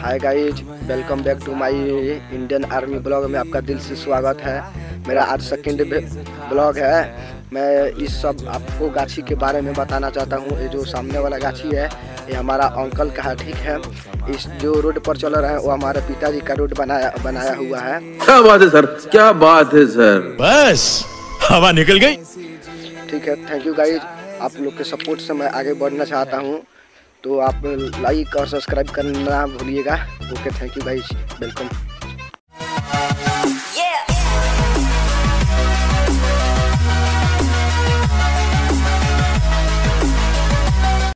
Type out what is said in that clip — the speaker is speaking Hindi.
Hi guys welcome back to my Indian army blog में आपका दिल से स्वागत है। मेरा आज सेकंड ब्लॉग है। मैं इस सब आपको गाछी के बारे में बताना चाहता हूँ। ये जो सामने वाला गाछी है ये हमारा अंकल का है ठीक है? इस जो रोड पर चल रहे हैं वो हमारे पिताजी का रोड बनाया बनाया हुआ है। क्या बात है सर? क्या बात है सर? बस हवा निकल गई। ठीक है थैंक यू गाइज़ आप लोग के सपोर्ट से मैं आगे बढ़ना चाहता हूँ। तो आप लाइक और सब्सक्राइब करना भूलिएगा। ओके थैंक यू भाई वेलकम